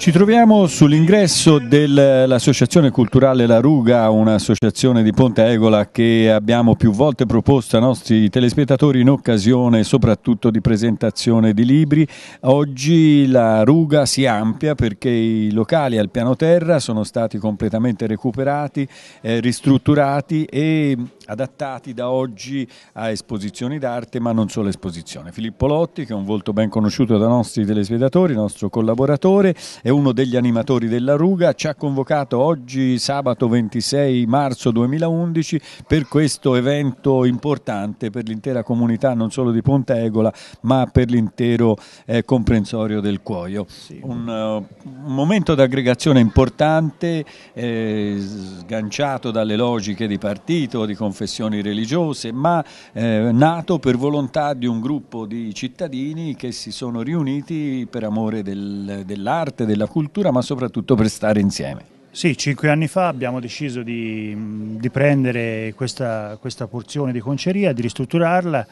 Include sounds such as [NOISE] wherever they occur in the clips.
Ci troviamo sull'ingresso dell'Associazione Culturale La Ruga, un'associazione di Ponte Egola che abbiamo più volte proposto ai nostri telespettatori in occasione soprattutto di presentazione di libri. Oggi la Ruga si amplia perché i locali al piano terra sono stati completamente recuperati, eh, ristrutturati e adattati da oggi a esposizioni d'arte ma non solo esposizioni. Filippo Lotti che è un volto ben conosciuto dai nostri telespettatori, nostro collaboratore, è uno degli animatori della Ruga, ci ha convocato oggi sabato 26 marzo 2011 per questo evento importante per l'intera comunità non solo di Ponte Egola ma per l'intero eh, comprensorio del Cuoio. Sì. Un, uh, un, momento d'aggregazione importante, eh, sganciato dalle logiche di partito, di confessioni religiose, ma eh, nato per volontà di un gruppo di cittadini che si sono riuniti per amore del, dell'arte, della cultura, ma soprattutto per stare insieme. Sì, cinque anni fa abbiamo deciso di, di prendere questa, questa porzione di conceria, di ristrutturarla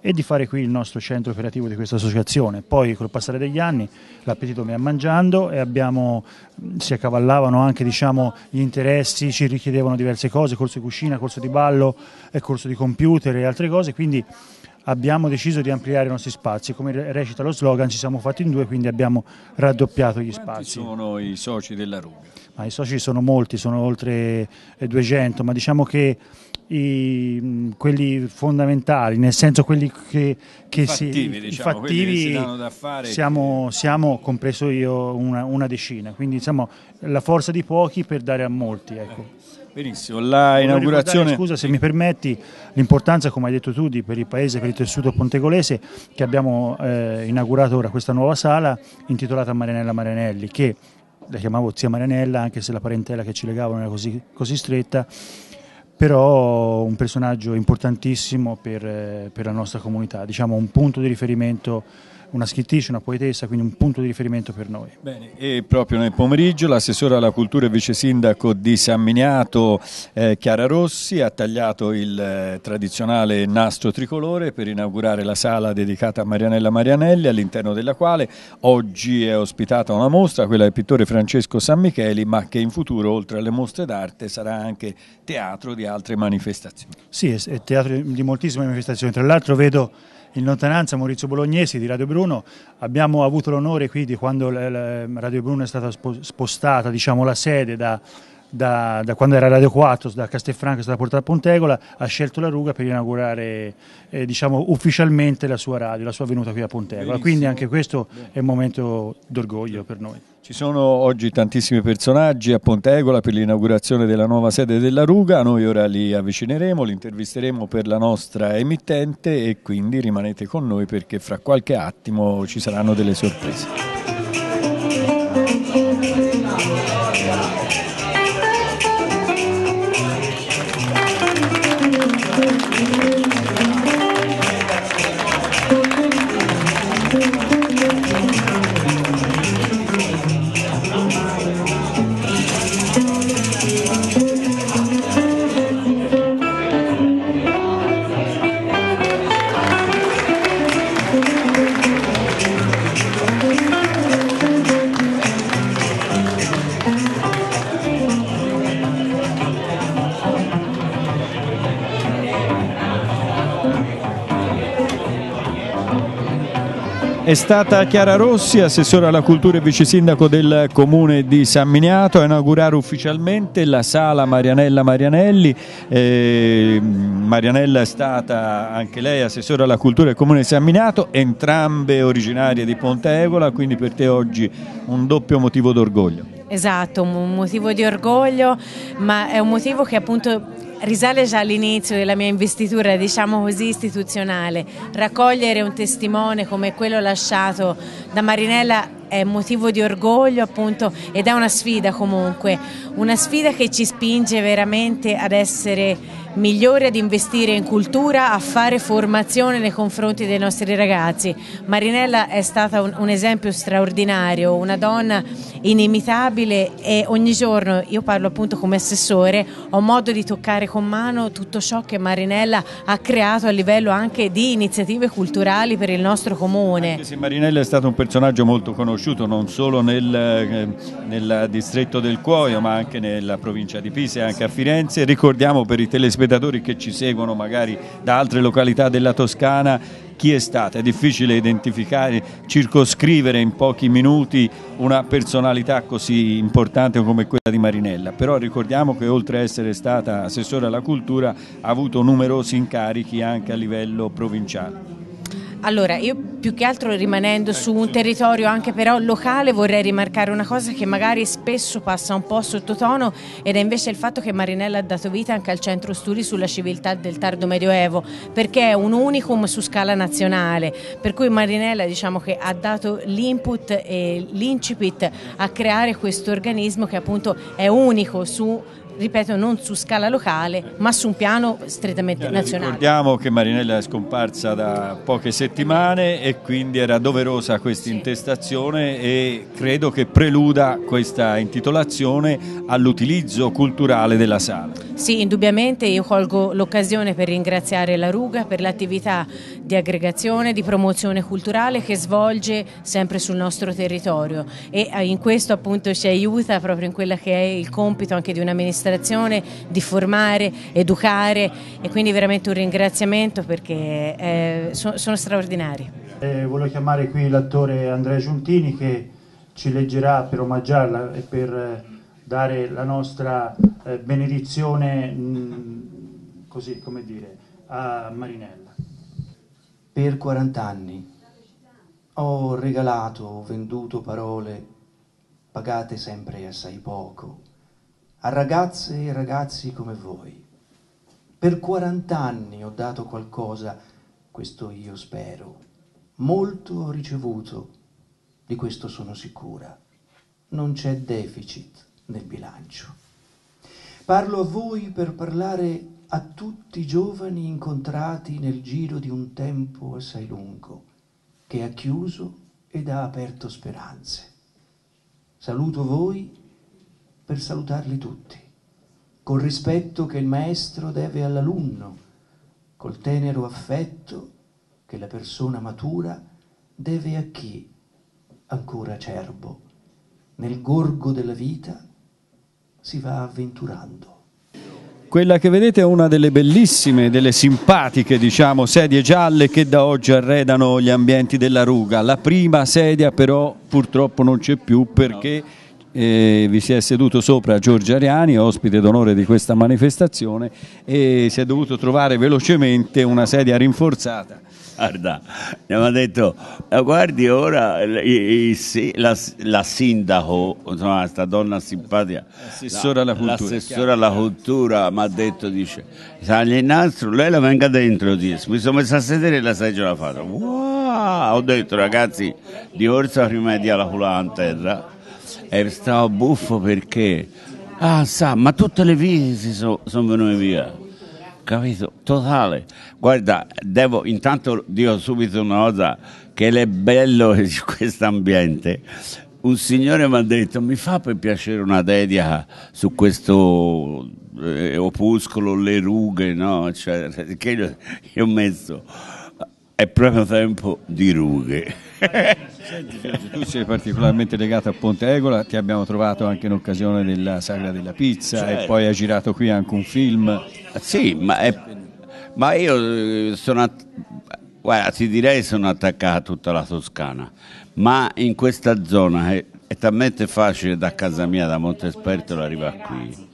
e di fare qui il nostro centro operativo di questa associazione. Poi col passare degli anni l'appetito mi è mangiando e abbiamo, si accavallavano anche diciamo, gli interessi, ci richiedevano diverse cose, corso di cucina, corso di ballo, corso di computer e altre cose, quindi abbiamo deciso di ampliare i nostri spazi, come recita lo slogan ci siamo fatti in due, quindi abbiamo raddoppiato gli Quanti spazi. sono i soci della Ruga? Ma I soci sono molti, sono oltre 200, ma diciamo che i, quelli fondamentali, nel senso quelli che, che fattivi, si, diciamo, fattivi si danno da fare. Siamo, siamo, compreso io, una, una decina, quindi diciamo la forza di pochi per dare a molti. Ecco. Benissimo, la inaugurazione... Scusa se mi permetti, l'importanza come hai detto tu di, per il paese, per il tessuto pontegolese che abbiamo eh, inaugurato ora questa nuova sala intitolata Marianella Marianelli che la chiamavo zia Marianella anche se la parentela che ci legava non era così, così stretta però un personaggio importantissimo per, eh, per la nostra comunità, diciamo un punto di riferimento una scrittrice, una poetessa, quindi un punto di riferimento per noi. Bene, e proprio nel pomeriggio l'assessore alla cultura e vice sindaco di San Miniato, eh, Chiara Rossi, ha tagliato il eh, tradizionale nastro tricolore per inaugurare la sala dedicata a Marianella Marianelli, all'interno della quale oggi è ospitata una mostra, quella del pittore Francesco San Micheli, ma che in futuro, oltre alle mostre d'arte, sarà anche teatro di altre manifestazioni. Sì, è teatro di moltissime manifestazioni, tra l'altro vedo in lontananza Maurizio Bolognesi di Radio Bruno, abbiamo avuto l'onore qui di quando Radio Bruno è stata spostata, diciamo la sede da, da, da, quando era Radio 4, da Castelfranco è stata portata a Pontegola, ha scelto la Ruga per inaugurare eh, diciamo, ufficialmente la sua radio, la sua venuta qui a Pontegola. Benissimo. Quindi anche questo è un momento d'orgoglio per noi. Ci sono oggi tantissimi personaggi a Pontegola per l'inaugurazione della nuova sede della Ruga, noi ora li avvicineremo, li intervisteremo per la nostra emittente e quindi rimanete con noi perché fra qualche attimo ci saranno delle sorprese. È stata Chiara Rossi, assessore alla cultura e vice sindaco del comune di San Miniato, a inaugurare ufficialmente la sala Marianella Marianelli. Eh, Marianella è stata anche lei assessore alla cultura del comune di San Miniato, entrambe originarie di Ponte Egola, quindi per te oggi un doppio motivo d'orgoglio. Esatto, un motivo di orgoglio, ma è un motivo che appunto risale già all'inizio della mia investitura, diciamo così, istituzionale. Raccogliere un testimone come quello lasciato da Marinella è motivo di orgoglio appunto ed è una sfida comunque, una sfida che ci spinge veramente ad essere migliore ad investire in cultura, a fare formazione nei confronti dei nostri ragazzi. Marinella è stata un, un esempio straordinario, una donna inimitabile e ogni giorno, io parlo appunto come assessore, ho modo di toccare con mano tutto ciò che Marinella ha creato a livello anche di iniziative culturali per il nostro comune. Anche se Marinella è stato un personaggio molto conosciuto non solo nel, eh, nel distretto del Cuoio ma anche nella provincia di Pisa e anche a Firenze, ricordiamo per i telespettatori che ci seguono magari da altre località della Toscana chi è stata, è difficile identificare, circoscrivere in pochi minuti una personalità così importante come quella di Marinella, però ricordiamo che oltre a essere stata assessore alla cultura ha avuto numerosi incarichi anche a livello provinciale. Allora, io più che altro rimanendo su un territorio anche però locale vorrei rimarcare una cosa che magari spesso passa un po' sottotono ed è invece il fatto che Marinella ha dato vita anche al centro studi sulla civiltà del tardo medioevo perché è un unicum su scala nazionale. Per cui Marinella diciamo che ha dato l'input e l'incipit a creare questo organismo che appunto è unico su ripeto, non su scala locale, ma su un piano strettamente nazionale. Ricordiamo che Marinella è scomparsa da poche settimane e quindi era doverosa questa intestazione e credo che preluda questa intitolazione all'utilizzo culturale della sala. Sì, indubbiamente io colgo l'occasione per ringraziare la Ruga per l'attività di aggregazione, di promozione culturale che svolge sempre sul nostro territorio e eh, in questo appunto ci aiuta proprio in quello che è il compito anche di un'amministrazione di formare, educare e quindi veramente un ringraziamento perché eh, so, sono straordinari. Eh, voglio chiamare qui l'attore Andrea Giuntini che ci leggerà per omaggiarla e per eh, dare la nostra eh, benedizione mh, mm, così come dire a Marinella. Per 40 anni ho regalato, ho venduto parole pagate sempre assai poco a ragazze e ragazzi come voi. Per 40 anni ho dato qualcosa, questo io spero. Molto ho ricevuto, di questo sono sicura. Non c'è deficit nel bilancio. Parlo a voi per parlare a tutti i giovani incontrati nel giro di un tempo assai lungo, che ha chiuso ed ha aperto speranze. Saluto voi per salutarli tutti, col rispetto che il maestro deve all'alunno, col tenero affetto che la persona matura deve a chi, ancora cerbo, nel gorgo della vita si va avventurando. Quella che vedete è una delle bellissime, delle simpatiche diciamo, sedie gialle che da oggi arredano gli ambienti della Ruga. La prima sedia però purtroppo non c'è più perché eh, vi si è seduto sopra Giorgio Ariani, ospite d'onore di questa manifestazione e si è dovuto trovare velocemente una sedia rinforzata Guarda, mi ha detto, guardi ora la, la, sindaco, insomma, questa donna simpatica, l'assessore alla cultura, l'assessore alla cultura mi ha detto, dice, Saglia il nastro, lei la venga dentro, dice. mi sono messo a sedere e la sedia l'ha fatta. Wow! Ho detto, ragazzi, di orsa rimedia la culla a terra e stavo buffo perché, ah sa, ma tutte le vie si sono son venute via capito? Totale. Guarda, devo, intanto dico subito una cosa che è bello [LAUGHS] di questo ambiente. Un signore mi ha detto, mi fa per piacere una dedica su questo eh, opuscolo, le rughe, no? Cioè, che io, io ho messo, è proprio tempo di rughe. Senti tu sei particolarmente legato a Ponte Egola, ti abbiamo trovato anche in occasione della Sagra della Pizza certo. e poi hai girato qui anche un film. Sì, ma, è, ma io eh, sono, guarda, ti direi sono attaccato a tutta la Toscana, ma in questa zona è, è talmente facile da casa mia, da Montespertolo, arrivare qui.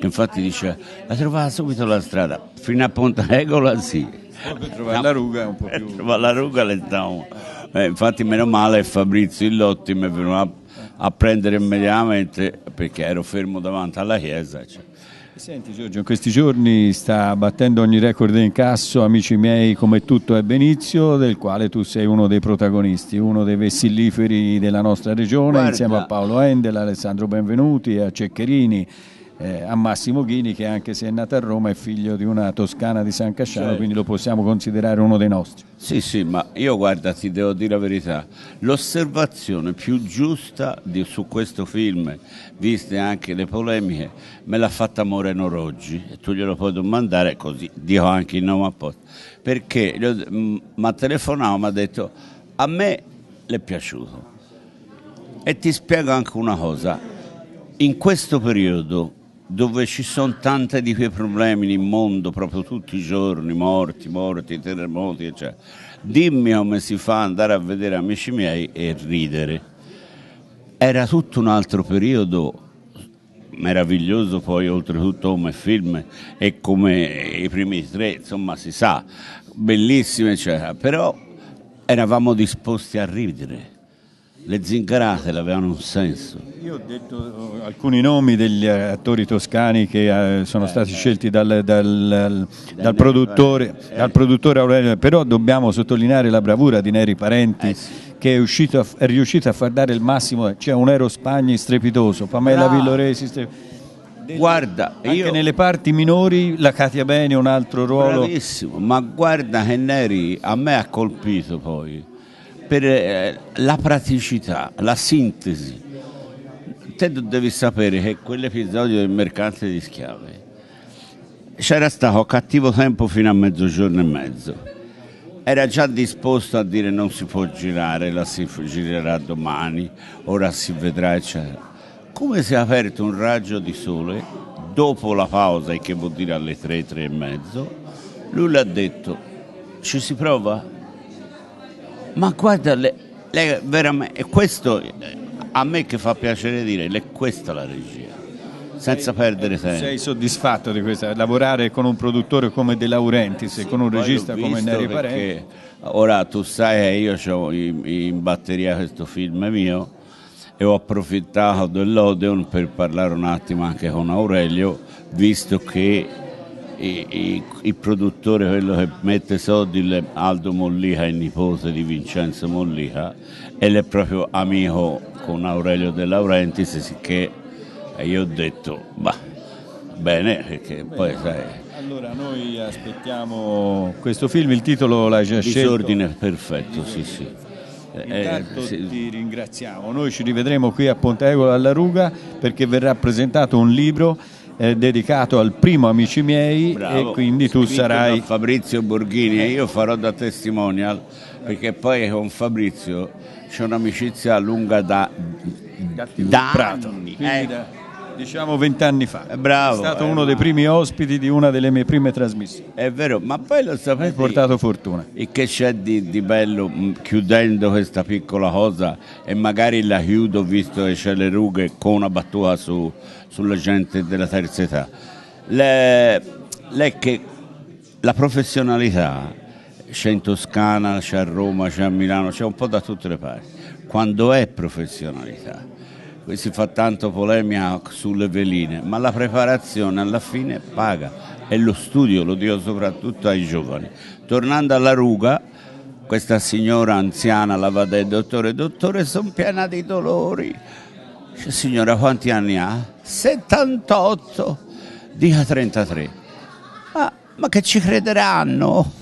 Infatti dice, la trovava subito la strada, fino a Ponte Egola sì. Poi per trovare no, la ruga è un po' più... Per trovare la ruga le stiamo eh, infatti meno male Fabrizio Illotti mi è venuto a, a, prendere immediatamente perché ero fermo davanti alla chiesa. Cioè. Senti Giorgio, in questi giorni sta battendo ogni record in incasso, amici miei, come tutto è Benizio, del quale tu sei uno dei protagonisti, uno dei vessilliferi della nostra regione, Guarda. insieme a Paolo Endel, Alessandro Benvenuti, a Ceccherini eh, a Massimo Ghini che anche se è nato a Roma è figlio di una toscana di San Casciano, Certo. quindi lo possiamo considerare uno dei nostri. Sì, sì, ma io guarda, ti devo dire la verità, l'osservazione più giusta di- su questo film, viste anche le polemiche, me l'ha fatta Moreno Roggi e tu glielo puoi domandare così, dico anche il nome apposta, perché mi ha telefonato, mi ha detto a me le è piaciuto e ti spiego anche una cosa, in questo periodo dove ci sono tanti di quei problemi nel mondo, proprio tutti i giorni, morti, morti, terremoti, eccetera, dimmi come si fa ad andare a vedere amici miei e ridere. Era tutto un altro periodo meraviglioso poi oltretutto come film e come i primi tre, insomma si sa, bellissimi eccetera, però eravamo disposti a ridere. Le zingarate avevano un senso. Io ho detto eh, alcuni nomi degli eh, attori toscani che eh, sono stati scelti dal, dal- dal produttore, dal produttore Aurelio, però dobbiamo sottolineare la bravura di Neri Parenti che è, uscito è riuscito a far dare il massimo, c'è un Ero Spagni strepitoso, Pamela Bravo. Villoresi, stre- delle- Guarda, anche io... nelle parti minori la Katia Beni un altro ruolo. Bravissimo, ma guarda che Neri a me ha colpito poi per eh, la praticità, la sintesi. Te devi sapere che quell'episodio del mercante di schiave c'era stato cattivo tempo fino a mezzogiorno e mezzo. Era già disposto a dire non si può girare, la si girerà domani, ora si vedrà, eccetera. Come si è aperto un raggio di sole dopo la pausa, e che vuol dire alle tre, tre e mezzo, lui ha detto, ci si prova? Ma guarda, le, le- veramente, questo a me che fa piacere dire, è questa la regia, senza perdere tempo. Sei soddisfatto di questa? Lavorare con un produttore come De Laurentiis e con un regista come Neri Parenti? Ora tu sai che io ho in, in batteria questo film mio e ho approfittato dell'Odeon per parlare un attimo anche con Aurelio, visto che il produttore, quello che mette soldi, il Aldo Mollica, è nipote di Vincenzo Mollica, e è proprio amico con Aurelio De Laurentiis, sicché io ho detto, bah, bene, perché poi sai... Allora noi aspettiamo questo film, il titolo l'hai già scelto. Disordine perfetto, sì, sì. Eh, Intanto sì. ti ringraziamo. Noi ci rivedremo qui a Pontegola alla Ruga perché verrà presentato un libro eh, dedicato al primo Amici miei Bravo. e quindi tu Scritto sarai Fabrizio Borghini e io farò da testimonial perché poi con Fabrizio c'è un'amicizia lunga da, da Prato, anni. Eh, da, diciamo vent'anni fa. Eh, bravo, È stato eh, uno dei ma- primi ospiti di una delle mie prime trasmissioni. È vero, ma poi lo Hai sapete portato fortuna. e che c'è di, di bello mh, chiudendo questa piccola cosa e magari la chiudo visto che c'è le rughe con una battuta su- sulla gente della terza età. Le, lei che la professionalità c'è in Toscana, c'è a Roma, c'è a Milano, c'è un po' da tutte le parti. Quando è professionalità? Si fa tanto polemica sulle veline, ma la preparazione alla fine paga e lo studio, lo dico soprattutto ai giovani. Tornando alla ruga, questa signora anziana la va dal dottore, dottore sono piena di dolori. Dice, signora quanti anni ha? 78, dica 33. Ma, ma che ci crederanno?